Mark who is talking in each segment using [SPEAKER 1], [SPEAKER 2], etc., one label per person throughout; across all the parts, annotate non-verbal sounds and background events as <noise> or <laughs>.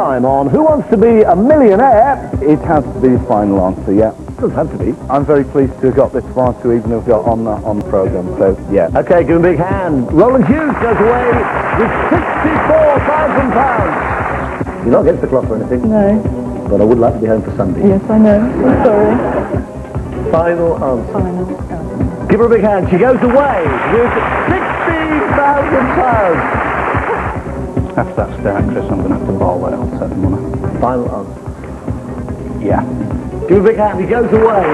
[SPEAKER 1] time on Who Wants to Be a Millionaire?
[SPEAKER 2] It has to be the final answer, yeah.
[SPEAKER 1] It doesn't have to be.
[SPEAKER 2] I'm very pleased to have got this far to even have got on the, on the programme, so yeah.
[SPEAKER 1] Okay, give him a big hand. Roland Hughes goes away with £64,000. You're not against the clock or anything,
[SPEAKER 3] No.
[SPEAKER 1] but I would like to be home for Sunday.
[SPEAKER 3] Yes, I know. I'm sorry.
[SPEAKER 1] Final answer.
[SPEAKER 3] Final.
[SPEAKER 1] Give her a big hand. She goes away with £16,000.
[SPEAKER 2] After that start, Chris, I'm going to have to ball that out certain money.
[SPEAKER 1] Final answer.
[SPEAKER 2] Yeah.
[SPEAKER 1] Give him a big hand. He goes away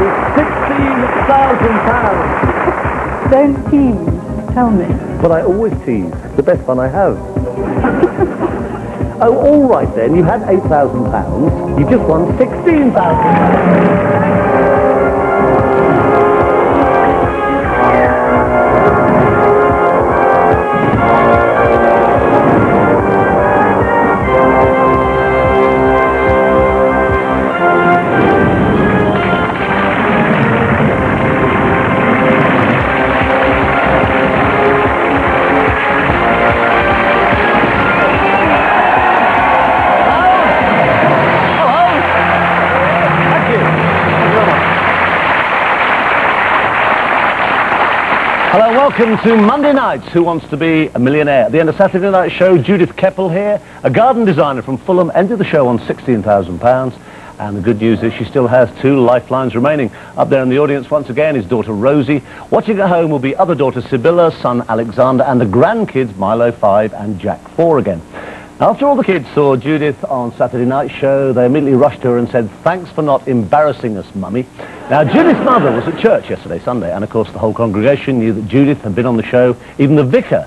[SPEAKER 1] with £16,000.
[SPEAKER 3] Don't tease. Tell me.
[SPEAKER 1] But I always tease. The best fun I have. <laughs> oh, all right then. You had £8,000. You just won £16,000. Hello, welcome to Monday Nights Who Wants to Be a Millionaire? At the end of Saturday Night Show, Judith Keppel here, a garden designer from Fulham, ended the show on £16,000. And the good news is she still has two lifelines remaining. Up there in the audience once again is daughter Rosie. Watching at home will be other daughter Sibylla, son Alexander, and the grandkids Milo 5 and Jack 4 again. After all the kids saw Judith on Saturday Night Show, they immediately rushed to her and said, thanks for not embarrassing us, Mummy. Now, Judith's mother was at church yesterday, Sunday, and of course the whole congregation knew that Judith had been on the show. Even the vicar,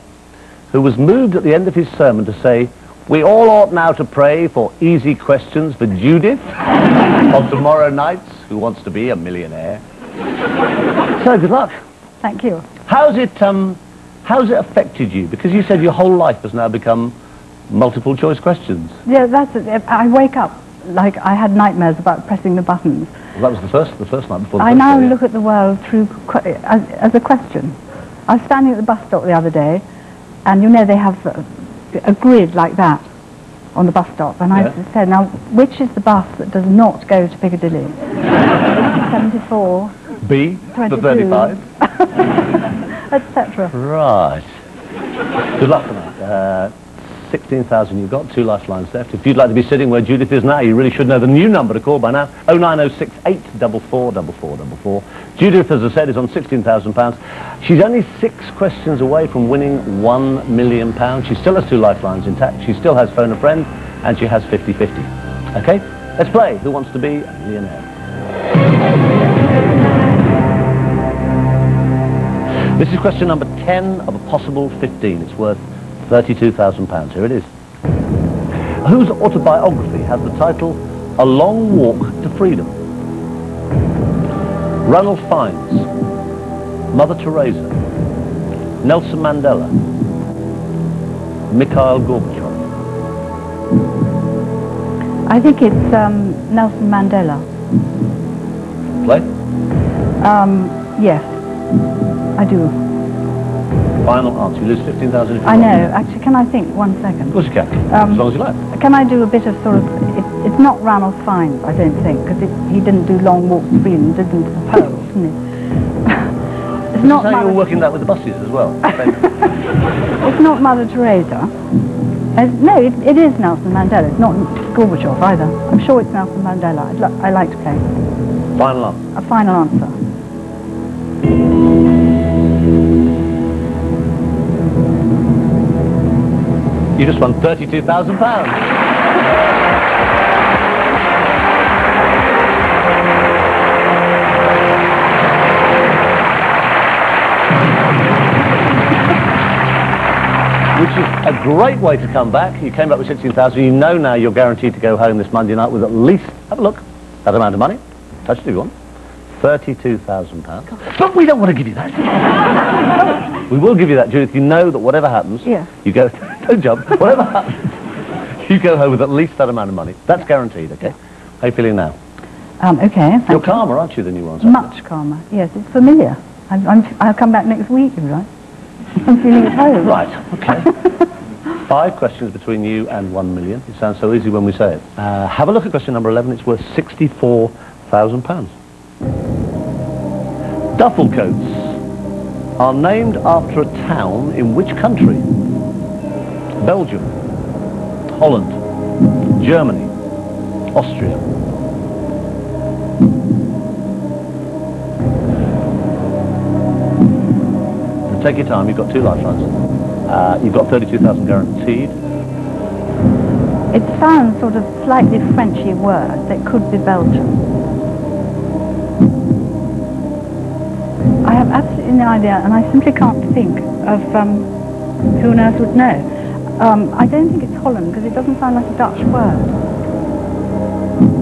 [SPEAKER 1] who was moved at the end of his sermon to say, we all ought now to pray for easy questions for Judith on tomorrow nights, who wants to be a millionaire. So, good luck.
[SPEAKER 3] Thank you.
[SPEAKER 1] How's it, um, how's it affected you? Because you said your whole life has now become multiple choice questions.
[SPEAKER 3] Yeah, that's it. I wake up like I had nightmares about pressing the buttons.
[SPEAKER 1] Well, that was the first, the first night before the
[SPEAKER 3] I now
[SPEAKER 1] day, yeah.
[SPEAKER 3] look at the world through as, as a question. I was standing at the bus stop the other day, and you know they have a, a grid like that on the bus stop, and
[SPEAKER 1] Yeah.
[SPEAKER 3] I said, now which is the bus that does not go to Piccadilly? <laughs> 74,
[SPEAKER 1] B, the 35. <laughs>
[SPEAKER 3] etc.
[SPEAKER 1] Right. Good luck tonight. Uh, 16,000 you've got, two lifelines left. If you'd like to be sitting where Judith is now, you really should know the new number to call by now, 09068 444444. Judith, as I said, is on £16,000. She's only six questions away from winning £1 million. She still has two lifelines intact. She still has phone a friend, and she has 50-50. Okay? Let's play Who Wants to Be a Millionaire? This is question number 10 of a possible 15. It's worth £32,000. Here it is. Whose autobiography has the title A Long Walk to Freedom? Ranulph Fiennes, Mother Teresa, Nelson Mandela, Mikhail Gorbachev.
[SPEAKER 3] I think it's um, Nelson Mandela.
[SPEAKER 1] Play?
[SPEAKER 3] Um, yes, I do.
[SPEAKER 1] Final answer. You lose 15000
[SPEAKER 3] I know. Actually, can I think one second?
[SPEAKER 1] Of course you can.
[SPEAKER 3] Um,
[SPEAKER 1] as long as you like.
[SPEAKER 3] Can I do a bit of sort of, it, it's not Ranulph Fiennes, I don't think, because he didn't do long walks to he didn't the pole, <laughs> didn't he? <laughs> it's, not
[SPEAKER 1] So you were
[SPEAKER 3] Mother,
[SPEAKER 1] working that with the buses as well. <laughs>
[SPEAKER 3] it's not Mother Teresa. Uh, no, it, it is Nelson Mandela. It's not Gorbachev either. I'm sure it's Nelson Mandela. I'd li- I like to play.
[SPEAKER 1] Final answer.
[SPEAKER 3] A final answer.
[SPEAKER 1] You just won £32,000. Which is a great way to come back. You came back with 16,000. You know now you're guaranteed to go home this Monday night with at least, have a look, that amount of money. Touch it if you want. £32,000. But we don't want to give you that. <laughs> we will give you that, Judith. You know that whatever happens,
[SPEAKER 3] yeah.
[SPEAKER 1] you go, don't jump, whatever happens, you go home with at least that amount of money. That's guaranteed, okay? How are you feeling now?
[SPEAKER 3] Um, okay, thank
[SPEAKER 1] You're
[SPEAKER 3] you.
[SPEAKER 1] calmer, aren't you, than you once?
[SPEAKER 3] Much calmer. Yes, it's familiar. I'm, I'm, I'll come back next week, like. <laughs> I'm feeling at home.
[SPEAKER 1] Right, okay. <laughs> five questions between you and one million. It sounds so easy when we say it. Uh, have a look at question number 11. It's worth £64,000. Duffel coats are named after a town in which country? Belgium, Holland, Germany, Austria. Take your time, you've got two lifelines. Uh, you've got 32,000 guaranteed.
[SPEAKER 3] It sounds sort of slightly Frenchy word that could be Belgium. I have absolutely no idea, and I simply can't think of um, who on earth would know. Um, I don't think it's Holland because it doesn't sound like a Dutch word.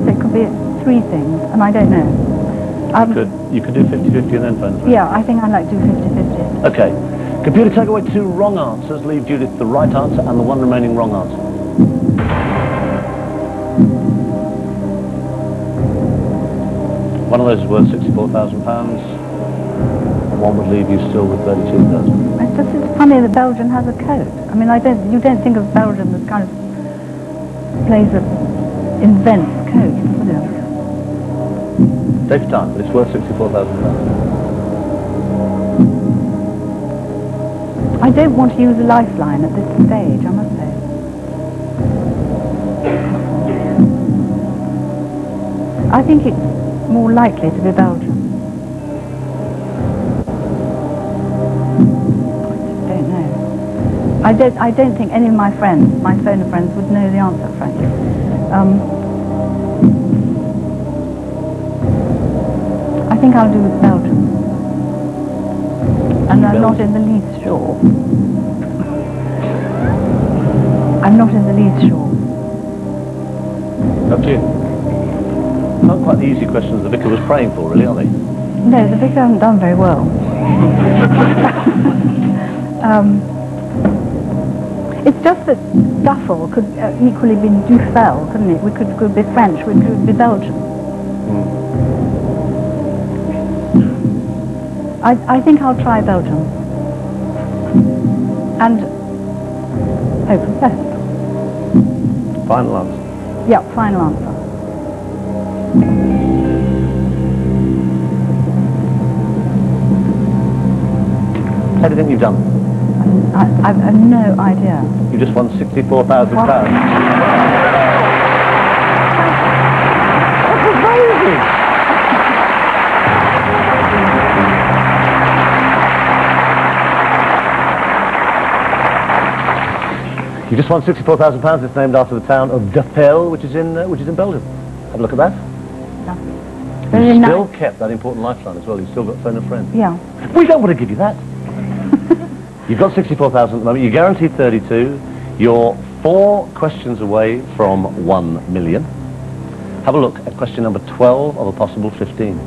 [SPEAKER 3] So it could be three things, and I don't know. Um,
[SPEAKER 1] Could, you could do 50-50 and then phone friend.
[SPEAKER 3] Yeah, I think I'd like to do 50-50.
[SPEAKER 1] Okay. Computer, take away two wrong answers. Leave Judith the right answer and the one remaining wrong answer. One of those is worth £64,000. One would leave you still with 32000
[SPEAKER 3] It's just it's funny that Belgium has a coat. I mean, I don't, you don't think of Belgium as kind of place that invents coats, would you?
[SPEAKER 1] Take your time, but it's worth £64,000.
[SPEAKER 3] I don't want to use a lifeline at this stage, I must say. I think it's more likely to be Belgium. I don't, I don't think any of my friends, my phoner friends, would know the answer, frankly. Um, I think I'll do Belgium. And I'm not in the least sure. I'm not in the least sure.
[SPEAKER 1] Up to you. Not quite the easy questions the vicar was praying for, really, are they?
[SPEAKER 3] No, the vicar hasn't done very well. <laughs> um, it's just that duffel could uh, equally be duffel, couldn't it? We could, could be French, we could be Belgian. I, I think I'll try Belgium. And hope for the best.
[SPEAKER 1] Final answer.
[SPEAKER 3] Yeah, final answer.
[SPEAKER 1] How do you think you've done?
[SPEAKER 3] I, I have no idea.
[SPEAKER 1] You just won £64,000. That's amazing! You just won sixty-four thousand pounds. It's named after the town of Duffel, which is in uh, which is in Belgium. Have a look at that.
[SPEAKER 3] Very
[SPEAKER 1] you still
[SPEAKER 3] nice.
[SPEAKER 1] kept that important lifeline as well. You've still got phone a friend.
[SPEAKER 3] Yeah.
[SPEAKER 1] We don't want to give you that. <laughs> You've got sixty-four thousand at the moment. You're guaranteed thirty-two. You're four questions away from one million. Have a look at question number twelve of a possible fifteen.